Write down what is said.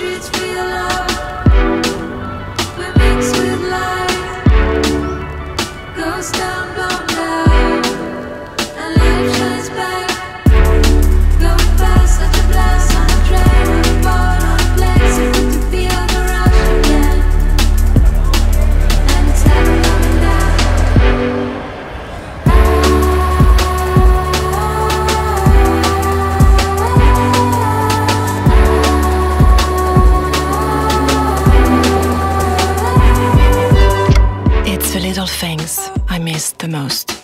streets feel like little things I miss the most.